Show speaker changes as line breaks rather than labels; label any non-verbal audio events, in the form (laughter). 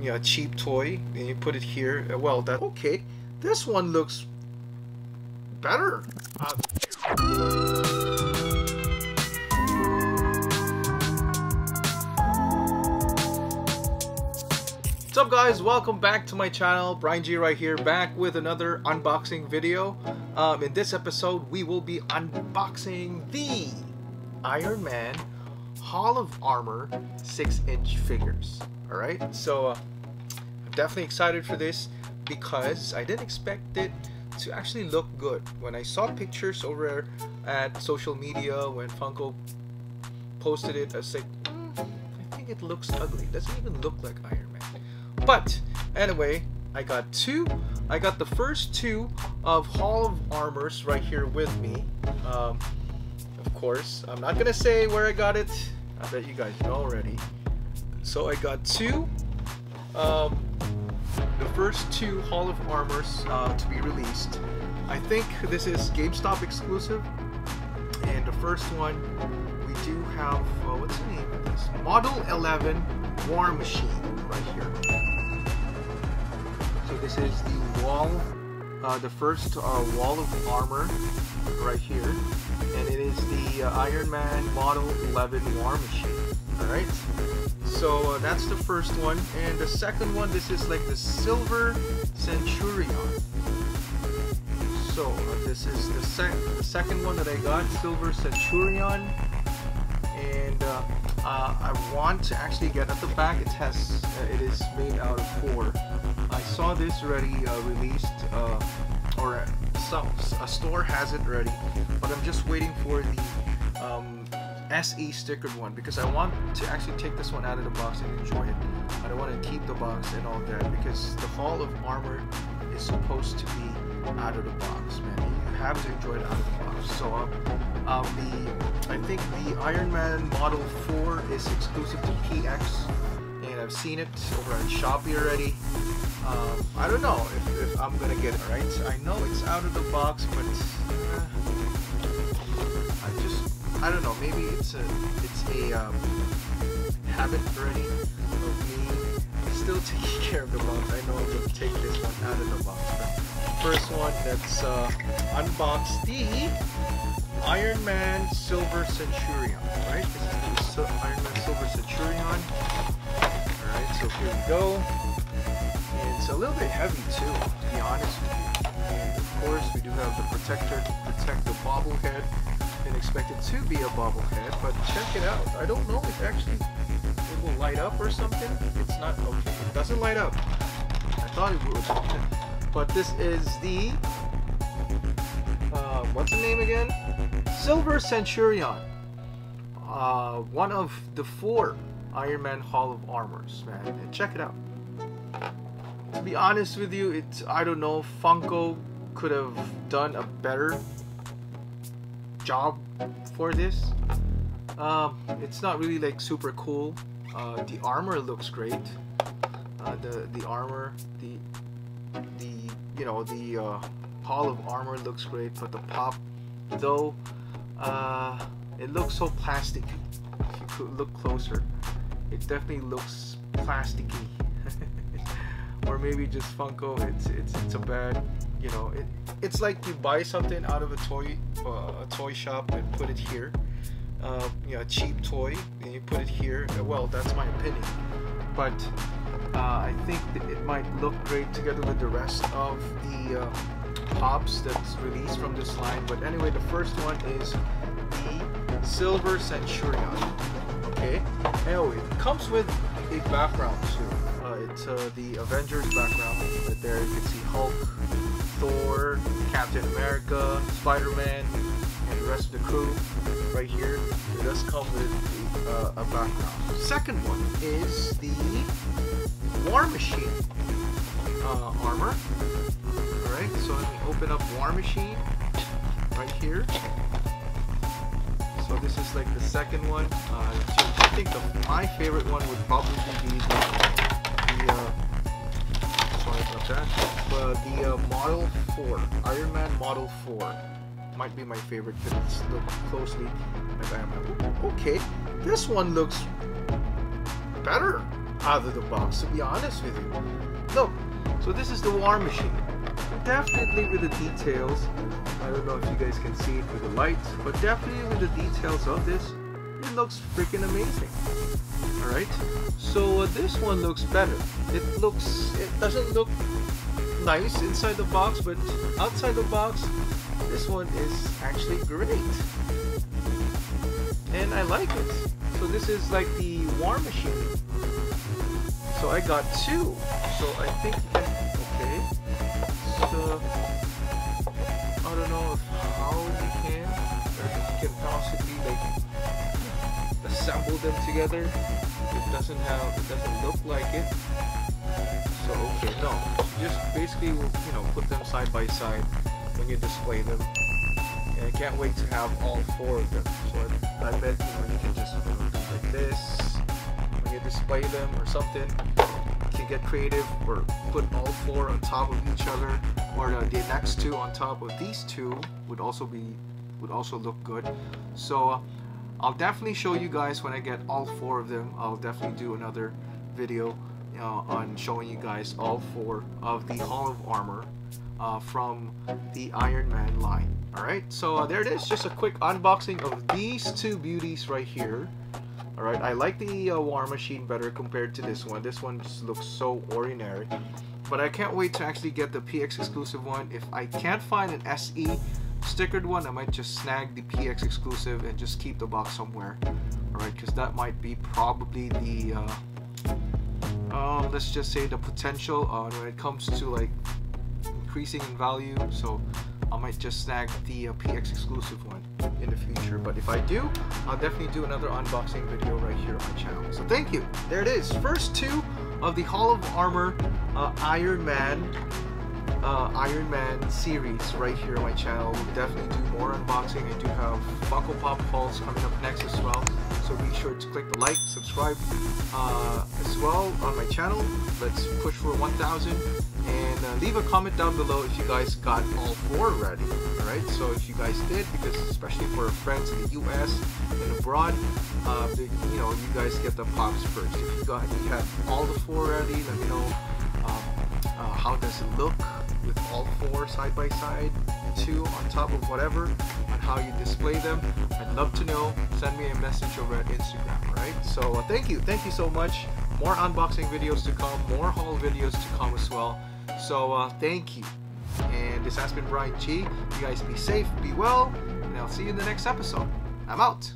you know, cheap toy and you put it here. Uh, well, that okay. This one looks better. Uh, What's up guys, welcome back to my channel, Bryan G right here, back with another unboxing video. Um, in this episode, we will be unboxing the Iron Man Hall of Armor 6 inch figures. Alright, so uh, I'm definitely excited for this because I didn't expect it to actually look good. When I saw pictures over at social media when Funko posted it, I was like, mm, I think it looks ugly. It doesn't even look like Iron Man. But anyway, I got two. I got the first two of Hall of Armors right here with me. Um, of course, I'm not gonna say where I got it. I bet you guys know already. So I got two. Um, the first two Hall of Armors uh, to be released. I think this is GameStop exclusive. And the first one, we do have, uh, what's the name of this? Model 11 War Machine right here. So this is the wall, uh, the first uh, Hall of armor right here. And it is the uh, Iron Man Model 11 War Machine. Alright, so uh, that's the first one. And the second one, this is like the Silver Centurion. So uh, this is the, sec the second one that I got, Silver Centurion. And uh, I want to actually get at the back. It has, it is made out of four. Saw this already uh, released, uh, or some a store has it ready, but I'm just waiting for the um, SE stickered one because I want to actually take this one out of the box and enjoy it. I don't want to keep the box and all that because the Hall of Armor is supposed to be out of the box, man. You have to enjoy it out of the box. So uh, um, the I think the Iron Man Model 4 is exclusive to PX, I've seen it over on Shopee already. Um, I don't know if, if, I'm gonna get it right. I know it's out of the box, but uh, I just I don't know. Maybe it's a it's a um, habit already of me still (laughs) taking care of the box. I know I'm gonna take this one out of the box. But first one that's uh, unboxed the Iron Man Silver Centurion. Right, this is the Iron Man Silver Centurion. Go. And it's a little bit heavy too, to be honest with you. And of course, we do have the protector to protect the bobblehead. Didn't expect it to be a bobblehead, but check it out. I don't know if actually it will light up or something. It's not okay. It doesn't light up. I thought it would. (laughs) but this is the uh, what's the name again? Silver Centurion. Uh, one of the four Iron Man Hall of Armors, man. And check it out to be honest with you, it's I don't know. Funko could have done a better job for this. Um, it's not really like super cool. Uh, the armor looks great. Uh, the the armor, the the you know the uh, Hall of Armor looks great, but the pop though uh, it looks so plasticky. If you could look closer, it definitely looks plasticky (laughs) or maybe just Funko. It's it's it's a bad, you know. It it's like you buy something out of a toy uh, a toy shop and put it here, uh, you know, a cheap toy and you put it here. Well, that's my opinion, but uh, I think it might look great together with the rest of the uh, pops that's released from this line. But anyway, the first one is the Silver Centurion. Okay, anyway, it comes with a background too to the Avengers background. Right there you can see Hulk, Thor, Captain America, Spider-Man, and the rest of the crew right here. It does come with uh, a background. Second one is the War Machine uh, armor. Alright, so let me open up War Machine right here. So this is like the second one. Uh, I think the, my favorite one would probably be the uh, sorry about that, but the uh, Model 4, Iron Man Model 4 might be my favorite because look closely like. Okay, this one looks better. out of the box, to be honest with you. Look, so this is the War Machine. Definitely with the details. I don't know if you guys can see it with the lights, but definitely with the details of this, it looks freaking amazing. Alright, so uh, this one looks better. It looks, it doesn't look nice inside the box, but outside the box, this one is actually great. And I like it. So this is like the War Machine. So I got two. So I think, okay. So, I don't know if how you can, or if can possibly like assemble them together. It doesn't have, it doesn't look like it. So okay, no, just basically you know put them side by side when you display them. And I can't wait to have all four of them. So I, I bet you know you can just do like this when you display them or something. Get creative or put all four on top of each other, or the, the next two on top of these two would also be would also look good. So. Uh, I'll definitely show you guys when I get all four of them. I'll definitely do another video uh, on showing you guys all four of the Hall of Armor uh, from the Iron Man line. Alright, so uh, there it is. Just a quick unboxing of these two beauties right here. Alright, I like the uh, War Machine better compared to this one. This one just looks so ordinary. But I can't wait to actually get the PX exclusive one. If I can't find an SE stickered one, I might just snag the PX exclusive and just keep the box somewhere. Alright, because that might be probably the, uh, um, let's just say the potential uh, when it comes to like increasing in value. So I might just snag the uh, PX exclusive one in the future. But if I do, I'll definitely do another unboxing video right here on my channel. So thank you. There it is. First two of the Hall of Armor uh, Iron Man uh, Iron Man series right here on my channel. We'll definitely do more unboxing. I do have Funko Pop hauls coming up next as well. So be sure to click the like, subscribe uh, as well on my channel. Let's push for 1,000 and uh, leave a comment down below if you guys got all four ready. Alright, so if you guys did, because especially for friends in the US and abroad, uh, you know, you guys get the pops first. If you got, you have all the four ready, let me know um, uh, how does it look with all four side by side, two on top of whatever, on how you display them. I'd love to know. Send me a message over at Instagram, alright? So uh, thank you, thank you so much. More unboxing videos to come, more haul videos to come as well. So uh, thank you. And this has been Bryan G. You guys be safe, be well, and I'll see you in the next episode. I'm out.